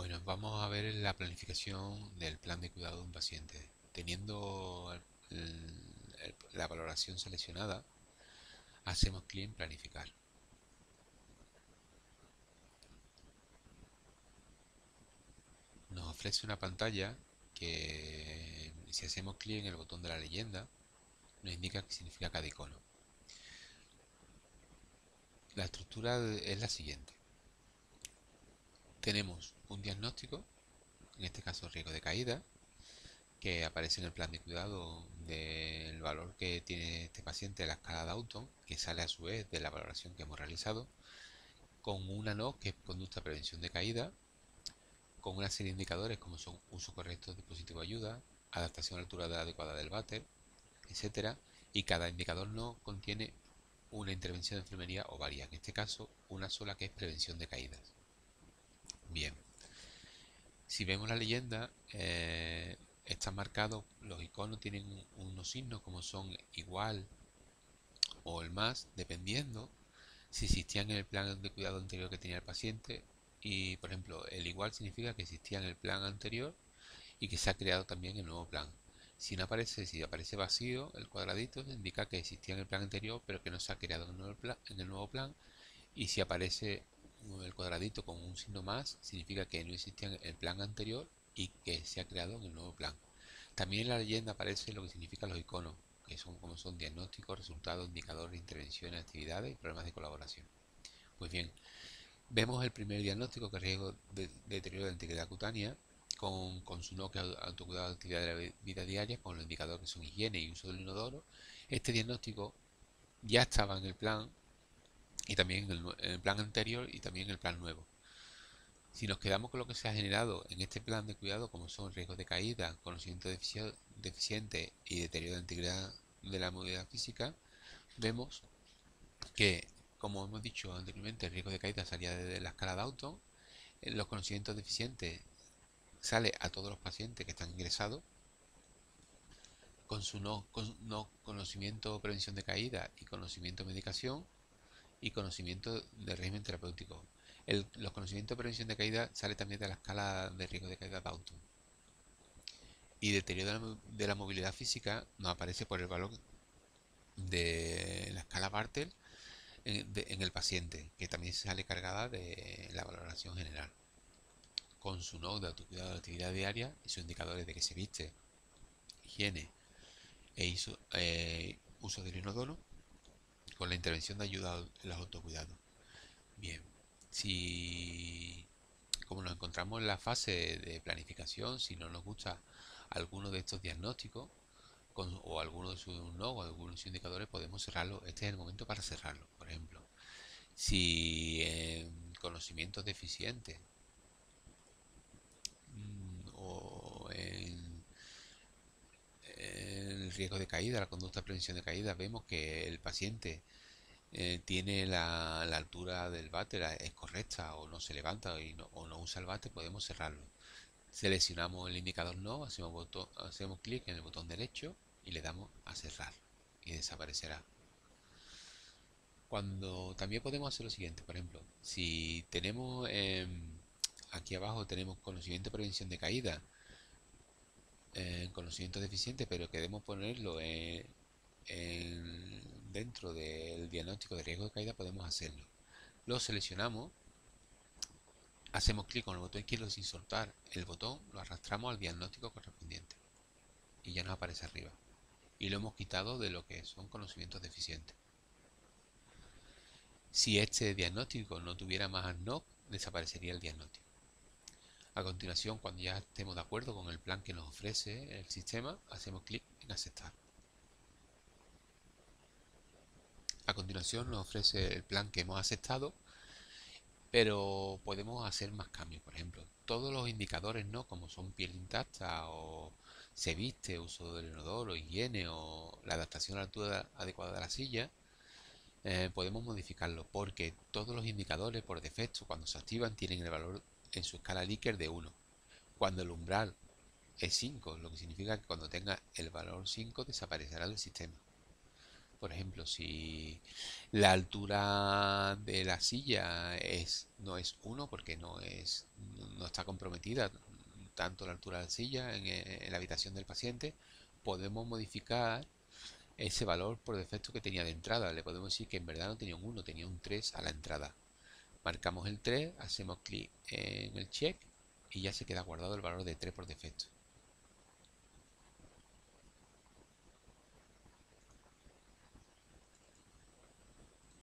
Bueno, vamos a ver la planificación del plan de cuidado de un paciente. Teniendo la valoración seleccionada, hacemos clic en planificar. Nos ofrece una pantalla que si hacemos clic en el botón de la leyenda, nos indica qué significa cada icono. La estructura es la siguiente tenemos un diagnóstico, en este caso riesgo de caída, que aparece en el plan de cuidado del valor que tiene este paciente en la escala de Auton, que sale a su vez de la valoración que hemos realizado, con una NO que es conducta prevención de caída, con una serie de indicadores como son uso correcto de dispositivo de ayuda, adaptación a la altura adecuada del váter, etcétera, y cada indicador no contiene una intervención de enfermería o varias, en este caso una sola que es prevención de caídas. Bien. Si vemos la leyenda, eh, está marcado, los iconos tienen unos signos como son igual o el más, dependiendo si existían en el plan de cuidado anterior que tenía el paciente. Y, por ejemplo, el igual significa que existía en el plan anterior y que se ha creado también el nuevo plan. Si no aparece, si aparece vacío, el cuadradito indica que existía en el plan anterior, pero que no se ha creado en el nuevo plan. En el nuevo plan y si aparece el cuadradito con un signo más significa que no existía en el plan anterior y que se ha creado en el nuevo plan. También en la leyenda aparece lo que significan los iconos, que son como son diagnósticos, resultados, indicadores, intervenciones, actividades y problemas de colaboración. Pues bien, vemos el primer diagnóstico que es riesgo de, deterioro de la integridad cutánea con, su no que autocuidado de actividad de la vida diaria, con los indicadores que son higiene y uso del inodoro. Este diagnóstico ya estaba en el plan y también en el, plan anterior y también en el plan nuevo. Si nos quedamos con lo que se ha generado en este plan de cuidado, como son riesgos de caída, conocimiento deficiente y deterioro de integridad de la movilidad física, vemos que, como hemos dicho anteriormente, el riesgo de caída salía de la escala de auto, los conocimientos deficientes sale a todos los pacientes que están ingresados, con su no, con, no conocimiento prevención de caída y conocimiento medicación, y conocimiento del régimen terapéutico. los conocimientos de prevención de caída sale también de la escala de riesgo de caída de auto. Y deterioro de la, movilidad física nos aparece por el valor de la escala Bartel en, el paciente, que también sale cargada de la valoración general. Con su nodo de autocuidado de actividad diaria y sus indicadores de que se viste, higiene e eh, uso del inodoro con la intervención de ayuda en los autocuidados. Bien, si como nos encontramos en la fase de planificación, si no nos gusta alguno de estos diagnósticos o alguno de sus no o algunos indicadores, podemos cerrarlo. Este es el momento para cerrarlo. Por ejemplo, si en conocimientos deficientes mm, o en el riesgo de caída, la conducta de prevención de caída, vemos que el paciente eh, tiene la, altura del váter es correcta o no se levanta o no usa el váter, podemos cerrarlo. Seleccionamos el indicador no, hacemos, hacemos clic en el botón derecho y le damos a cerrar y desaparecerá. Cuando también podemos hacer lo siguiente, por ejemplo, si tenemos aquí abajo tenemos conocimiento de prevención de caída, conocimiento deficiente, pero queremos ponerlo en, dentro del diagnóstico de riesgo de caída podemos hacerlo. Lo seleccionamos, hacemos clic con el botón izquierdo sin soltar el botón, lo arrastramos al diagnóstico correspondiente y ya nos aparece arriba. Y lo hemos quitado de lo que son conocimientos deficientes. Si este diagnóstico no tuviera más NOC, desaparecería el diagnóstico. A continuación, cuando ya estemos de acuerdo con el plan que nos ofrece el sistema, hacemos clic en aceptar. A continuación nos ofrece el plan que hemos aceptado, pero podemos hacer más cambios. Por ejemplo, todos los indicadores, ¿no? Como son piel intacta o se viste, uso del inodoro, higiene o la adaptación a la altura adecuada de la silla, eh, podemos modificarlo porque todos los indicadores por defecto cuando se activan tienen el valor en su escala Likert de 1. Cuando el umbral es 5, lo que significa que cuando tenga el valor 5 desaparecerá del sistema. Por ejemplo, si la altura de la silla es, no es 1 porque no, es, no está comprometida tanto la altura de la silla en, en la habitación del paciente, podemos modificar ese valor por defecto que tenía de entrada. Le podemos decir que en verdad no tenía un 1, tenía un 3 a la entrada marcamos el 3, hacemos clic en el check y ya se queda guardado el valor de 3 por defecto.